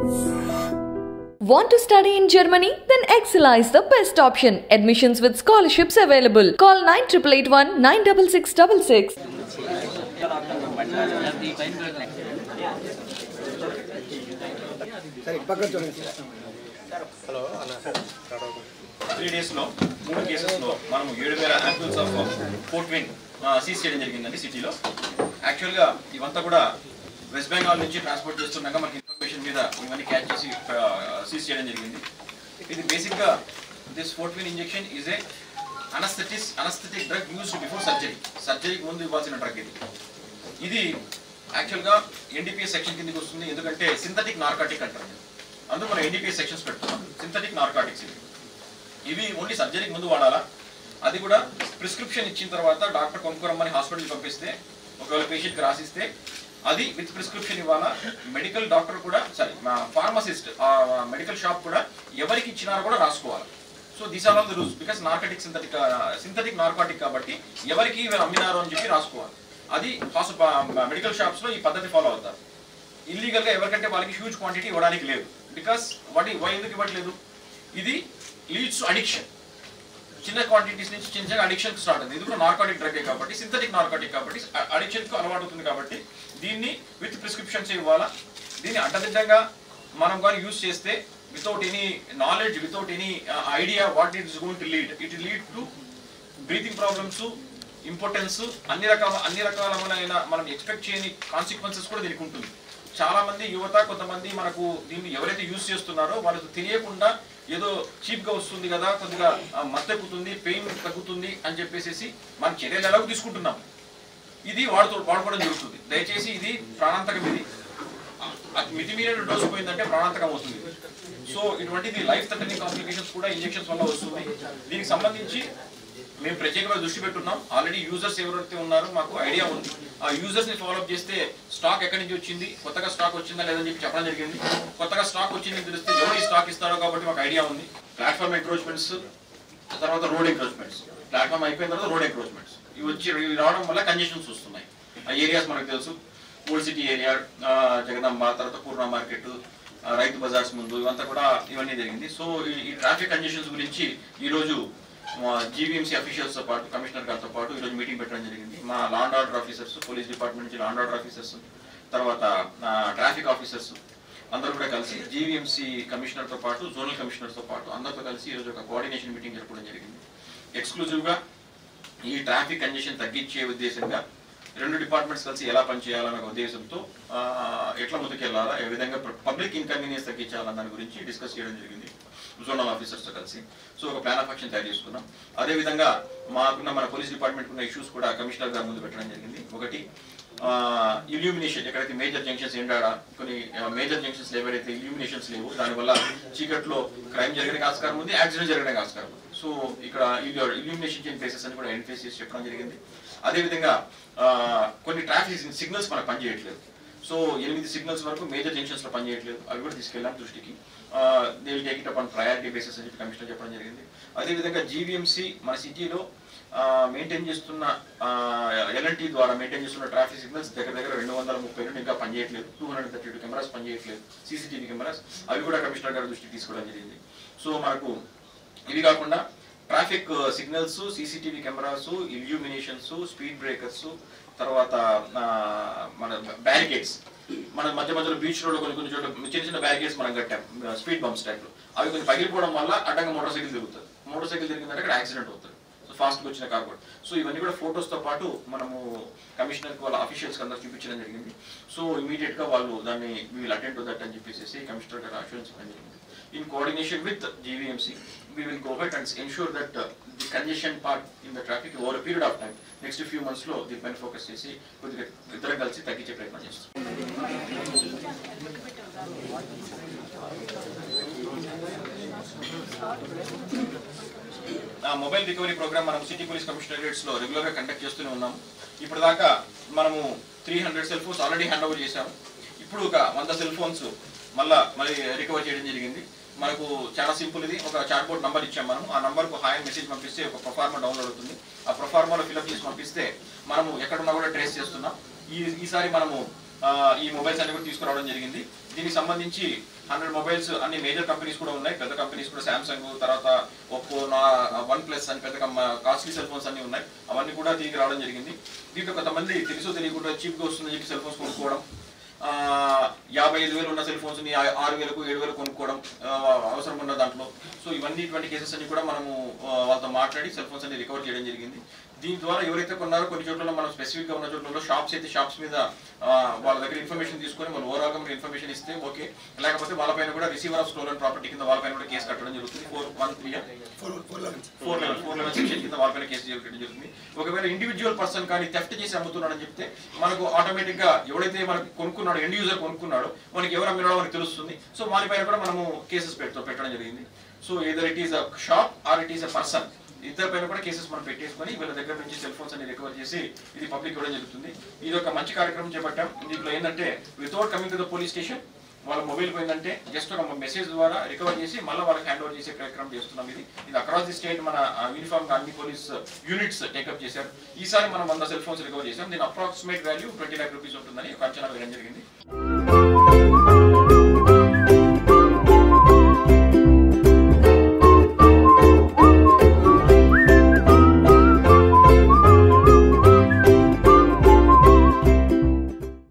Want to study in Germany? Then Excella is the best option. Admissions with scholarships available. Call 9881 96666. సరే పక్కన చూడండి three డేస్లో మూడు కేసెస్లో మనం ఏడు వేల యాంపుల్స్ ఆఫ్ ఫోర్ట్విన్ సీజ్ చేయడం జరిగిందండి సిటీలో యాక్చువల్గా ఇవంతా కూడా వెస్ట్ బెంగాల్ నుంచి ట్రాన్స్పోర్ట్ చేస్తుండగా మనకి ఇన్ఫర్మేషన్ మీద ఇవన్నీ క్యాచ్ చేసి సీజ్ చేయడం జరిగింది. ఇది బేసిక్గా this Fortwin injection is a anaesthetist anaesthetic drug used before surgery. సర్జరీకి ముందు ఇవ్వాల్సిన డ్రగ్ ఇది. ఇది యాక్చువల్గా ఎన్డీపీఎస్ సెక్షన్ కిందకి వస్తుంది ఎందుకంటే సింథటిక్ నార్కాటిక్ అంటారు. అందుకు మనం ఎన్డీపీఎస్ సెక్షన్స్ పెడుతున్నాం. సింథటిక్ నార్కాటిక్స్ ఇవి. ఇవి ఓన్లీ సర్జరీకి ముందు వాడాలా. అది కూడా ప్రిస్క్రిప్షన్ ఇచ్చిన తర్వాత డాక్టర్ కొనుక్కోరమ్మని హాస్పిటల్కి పంపిస్తే ఒకవేళ పేషెంట్కి రాసిస్తే అది విత్ ప్రిస్క్రిప్షన్ ఇవ్వాలా? మెడికల్ డాక్టర్ కూడా సారీ ఫార్మసిస్ట్ మెడికల్ షాప్ కూడా ఎవరికి ఇచ్చినారో కూడా రాసుకోవాలి. So these are all the rules because narcotic synthetic synthetic narcotic కాబట్టి ఎవరికి అమ్మినారో అని చెప్పి రాసుకోవాలి. అది మెడికల్ షాప్స్లో ఈ పద్ధతి ఫాలో అవుతారు. ఇల్లీగల్గా ఎవరికంటే వాళ్ళకి హ్యూజ్ క్వాంటిటీ ఇవ్వడానికి లేదు. బికాస్ వాటి వై ఎందుకు ఇవ్వట్లేదు? ఇది లీడ్స్ అడిక్షన్ చిన్న క్వాంటిటీస్ నుంచి చిన్న చిన్న అడిక్షన్ స్టార్ట్ అవుతుంది. ఇది కూడా నార్కాటిక్ డ్రగ్ కాబట్టి సింథటిక్ నార్కాటిక్ కాబట్టి అడిక్షన్కు అలవాటు అవుతుంది కాబట్టి దీన్ని విత్ ప్రిస్క్రిప్షన్స్ ఇవ్వాలా? దీన్ని అడ్డదిడ్డంగా మనం కానీ యూజ్ చేస్తే without any knowledge without any idea what it is going to lead it lead to breathing problems importance అన్ని రకాల అన్ని రకాలమైన మనం ఎక్స్పెక్ట్ చేయని కాన్సిక్వెన్సెస్ కూడా దీనికి ఉంటుంది. చాలా మంది యువత కొంతమంది మనకు దీన్ని ఎవరైతే యూజ్ చేస్తున్నారో వాళ్ళకి తెలియకుండా ఏదో చీప్గా వస్తుంది కదా కొద్దిగా మత్తెక్కుతుంది పెయిన్ తగ్గుతుంది అని చెప్పేసి మనం చర్యలు ఎలాగో తీసుకుంటున్నాం. ఇది వాడుతూ వాడుకోవడం జరుగుతుంది. దయచేసి ఇది ప్రాణాంతకం ఇది. మితిమీరిన డోసు పోయిందంటే ప్రాణాంతకం అవుతుంది. సో ఇటువంటిది లైఫ్ థ్రెటనింగ్ కాంప్లికేషన్స్ కూడా ఇంజెక్షన్స్ వల్ల వస్తుంది. దీనికి సంబంధించి మేము ప్రత్యేకమైన దృష్టి పెట్టున్నాం. ఆల్రెడీ యూజర్స్ ఎవరైతే ఉన్నారో మాకు ఐడియా ఉంది. ఆ యూజర్స్ని ఫాలోఅప్ చేస్తే స్టాక్ ఎక్కడి నుంచి వచ్చింది కొత్తగా స్టాక్ వచ్చిందా లేదని చెప్పి చెప్పడం జరిగింది. కొత్తగా స్టాక్ వచ్చింది తెలిస్తే ఎవరు ఈ స్టాక్ ఇస్తారో కాబట్టి మాకు ఐడియా ఉంది. ప్లాట్ఫామ్ ఎంక్రోచ్మెంట్స్ తర్వాత రోడ్ ఎంక్రోచ్మెంట్స్ ప్లాట్ఫామ్ అయిపోయిన తర్వాత రోడ్ ఎంక్రోచ్మెంట్స్ ఇవి వచ్చి ఇవి రావడం వల్ల కంజెషన్స్ వస్తున్నాయి. ఆ ఏరియాస్ మనకు తెలుసు. ఓల్డ్ సిటీ ఏరియా జగదాంబ తర్వాత పూర్ణ మార్కెట్ రైతు బజార్స్ ముందు ఇవంతా కూడా ఇవన్నీ జరిగింది. సో ఈ- ఈ ట్రాఫిక్ కంజెషన్స్ గురించి ఈరోజు జీవీఎంసీ అఫీషియల్స్తో పాటు కమిషనర్ గారితో పాటు ఈరోజు మీటింగ్ పెట్టడం జరిగింది. మా land order officers police department నుంచి లాండ్ ఆర్డర్ ఆఫీసర్స్ తర్వాత ట్రాఫిక్ ఆఫీసర్స్ అందరూ కూడా కలిసి జీవీఎంసీ కమిషనర్తో పాటు జోనల్ కమిషనర్తో పాటు అందరితో కలిసి ఈరోజు ఒక కోఆర్డినేషన్ మీటింగ్ జరపడం జరిగింది. ఎక్స్క్లూజివ్గా ఈ ట్రాఫిక్ కంజెషన్ తగ్గించే ఉద్దేశంగా రెండు డిపార్ట్మెంట్స్ కలిసి ఎలా పనిచేయాలన్న ఉద్దేశంతో ఎట్లా ముందుకెళ్ళాలా ఏ విధంగా పబ్లిక్ ఇన్కన్వీనియన్స్ తగ్గించాలన్న దాని గురించి డిస్కస్ చేయడం జరిగింది. జోనల్ ఆఫీసర్స్తో కలిసి. సో ఒక ప్లాన్ ఆఫ్ యాక్షన్ తయారు చేసుకున్నాం. అదే విధంగా మాకున్న మన పోలీస్ డిపార్ట్మెంట్ ఉన్న ఇష్యూస్ కూడా కమిషనర్ గారు ముందు పెట్టడం జరిగింది. ఒకటి ఇల్యూమినేషన్ ఎక్కడైతే మేజర్ జంక్షన్స్ ఏంటాడా కొన్ని మేజర్ జంక్షన్స్ ఎవరైతే ఇల్యూమినేషన్స్ లేవు దానివల్ల చీకట్లో క్రైమ్ జరగడానికి ఆస్కారం ఉంది యాక్సిడెంట్ జరగడానికి ఆస్కారం ఉంది. సో ఇక్కడ ఇల్యూమినేషన్ చేయని ప్లేసెస్ అని కూడా ఐడెంటిఫై చేసి చెప్పడం జరిగింది. అదేవిధంగా కొన్ని ట్రాఫిక్ సిగ్నల్స్ మనకు పనిచేయట్లేదు. సో ఎనిమిది సిగ్నల్స్ వరకు మేజర్ జంక్షన్స్లో పనిచేయట్లేదు. అవి కూడా తీసుకెళ్ళాం దృష్టికి. They will take it up on priority basis అని చెప్పి కమిషనర్ చెప్పడం జరిగింది. అదేవిధంగా జీవీఎంసీ మన సిటీలో మెయింటైన్ చేస్తున్న ఎల్ఎన్టీ ద్వారా మెయింటైన్ చేస్తున్న ట్రాఫిక్ సిగ్నల్స్ దగ్గర దగ్గర రెండు వందల ముప్పై రెండు ఇంకా పనిచేయట్లేదు. Two hundred thirty two cameras పనిచేయట్లేదు. సీసీటీవీ కెమెరాస్ అవి కూడా కమిషనర్ గారి దృష్టికి తీసుకోవడం జరిగింది. సో మనకు ఇవి కాకుండా traffic signals CCTV cameras illuminations speed breakers తర్వాత మన బ్యారికేడ్స్ మన మధ్య మధ్యలో బీచ్ రోడ్ కొన్ని కొన్ని చోట్ల చిన్న చిన్న బ్యారికేడ్స్ మనం కట్టాం. స్పీడ్ బంప్స్ టైప్లో అవి కొంచెం పగిలిపోవడం వల్ల అడ్డంగా మోటార్ సైకిల్ తిరుగుతుంది. మోటార్ సైకిల్ తిరిగిందంటే అక్కడ యాక్సిడెంట్ అవుతుంది. ఫాస్ట్గా ఫాస్ట్ వచ్చిన కార్ కూడా. సో ఇవన్నీ కూడా ఫొటోస్తో పాటు మనము కమిషనర్కి వాళ్ళ అఫీషియల్స్కి అందరూ చూపించడం జరిగింది. సో ఇమీడియట్గా వాళ్ళు దాన్ని వీళ్ళు అటెండ్ టు దట్ అని చెప్పేసి కమిషనర్ గారు అష్యూరెన్స్ ఇవ్వడం జరిగింది. In coordination with GVMC we will go ahead and ensure that uh, the congestion part in the traffic over a period of time, next few months లో దీనిపైన focus చేసి కొద్దిగా ఇద్దరం కలిసి తగ్గించే ప్రయత్నం చేస్తాం. Thank you. Mobile recovery program మనం సిటీ పోలీస్ కమిషనరేట్స్లో రెగ్యులర్గా కండక్ట్ చేస్తూనే ఉన్నాము. ఇప్పుడు దాకా మనము three hundred cell phones already hand over చేశాము ఇప్పుడు ఒక వంద సెల్ ఫోన్స్ మళ్ళీ మళ్ళీ రికవర్ చేయడం జరిగింది. మనకు చాలా సింపుల్ ఇది. ఒక చాట్ బోర్డ్ నంబర్ ఇచ్చాం మనం ఆ నంబర్కు హాయ్ మెసేజ్ పంపిస్తే ఒక ప్రొఫార్మా డౌన్లోడ్ అవుతుంది. ఆ ప్రొఫార్మాలో ఫిల్అప్ చేసి పంపిస్తే మనము ఎక్కడున్నా కూడా ట్రేస్ చేస్తున్నాం. ఈ ఈసారి మనము ఈ మొబైల్స్ అన్ని కూడా తీసుకురావడం జరిగింది. దీనికి సంబంధించి హండ్రెడ్ మొబైల్స్ అన్ని మేజర్ కంపెనీస్ కూడా ఉన్నాయి. పెద్ద కంపెనీస్ కూడా శాంసంగ్ తర్వాత ఒప్పో నా వన్ ప్లస్ అని పెద్ద కాస్ట్లీ సెల్ ఫోన్స్ అన్ని ఉన్నాయి. అవన్నీ కూడా తిరిగి రావడం జరిగింది. దీంట్లో కొంతమంది తెలుసు తెలియకుండా చీప్గా వస్తుందని చెప్పి సెల్ ఫోన్స్ కొనుక్కోవడం యాభై ఐదు వేలు ఉన్న సెల్ ఫోన్స్ని ఆరు వేలకు ఏడు వేలు కొనుక్కోవడం అవసరం ఉన్న దాంట్లో. సో ఇవన్నీ ఇటువంటి కేసెస్ అన్ని కూడా మనము వాళ్ళతో మాట్లాడి సెల్ ఫోన్స్ అన్ని రికవర్ చేయడం జరిగింది. దీని ద్వారా ఎవరైతే కొన్నారో కొన్ని చోట్ల మనం స్పెసిఫిక్గా ఉన్న చోట్ల షాప్స్ అయితే షాప్స్ మీద వాళ్ళ దగ్గర ఇన్ఫర్మేషన్ తీసుకొని మనం ఓవరాల్గా మీరు ఇన్ఫర్మేషన్ ఇస్తే ఓకే లేకపోతే వాళ్ళపైన కూడా రిసీవర్ ఆఫ్ స్టోలన్ ప్రాపర్టీ కింద వాళ్ళపైన కూడా కేసు కట్టడం జరుగుతుంది. Four one three four elevens four level section కింద వాళ్ళపైన కేసు చేయడం జరుగుతుంది. ఒకవేళ ఇండివిజువల్ పర్సన్ కానీ థెఫ్ట్ చేసి అమ్ముతున్నాడని చెప్తే మనకు ఆటోమేటిక్గా ఎవడైతే మనకు కొనుక్కున్నాడో ఎండ్ యూజర్ కొనుక్కున్నాడో మనకి ఎవరు అమ్మినాడో మనకి తెలుస్తుంది. సో వారిపైన కూడా మనము కేసెస్ పెట్ట పెట్టడం జరిగింది. So either it is a shop or it is a person ఇద్దరు పైన కూడా కేసెస్ మనం పెట్టేసుకొని వీళ్ళ దగ్గర నుంచి సెల్ ఫోన్స్ అన్ని రికవర్ చేసి ఇది పబ్లిక్ ఇవ్వడం జరుగుతుంది. ఇది ఒక మంచి కార్యక్రమం చేపట్టాం. దీంట్లో ఏంటంటే without coming to the police station వాళ్ళ మొబైల్ పోయిందంటే జస్ట్ ఒక మెసేజ్ ద్వారా రికవర్ చేసి మళ్ళీ వాళ్ళకి హ్యాండ్ ఓవర్ చేసే కార్యక్రమం చేస్తున్నాం ఇది. ఇది అక్రాస్ ది స్టేట్ మన యూనిఫామ్ అన్ని పోలీస్ యూనిట్స్ టేకప్ చేశారు. ఈసారి మనం వంద సెల్ ఫోన్స్ రికవర్ చేసాం దీని approximate value twenty lakh rupees ఉంటుందని ఒక అంచనా వేయడం జరిగింది.